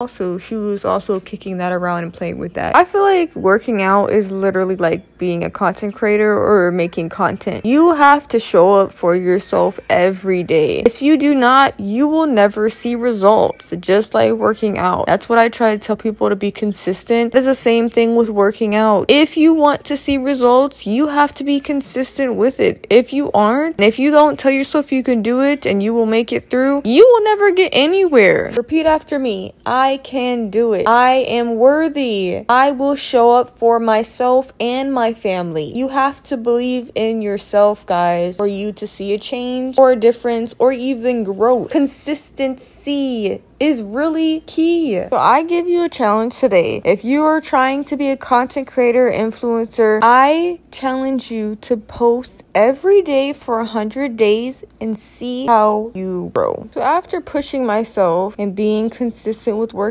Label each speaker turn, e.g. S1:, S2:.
S1: also she was also kicking that around and playing with that. I feel like working out is literally like being a content creator or making content. You have to show up for yourself every day. If you do not you will never see results just like working out. That's what i try to tell people to be consistent. It's the same thing with working out. If you want to see results you have to be consistent with it. If you aren't and if you don't tell yourself you can do it and you will make it through you will never get anywhere. Repeat after me. I I can do it. I am worthy. I will show up for myself and my family. You have to believe in yourself, guys, for you to see a change or a difference or even growth. Consistency is really key. So I give you a challenge today. If you are trying to be a content creator, influencer, I challenge you to post every day for 100 days and see how you grow. So after pushing myself and being consistent with working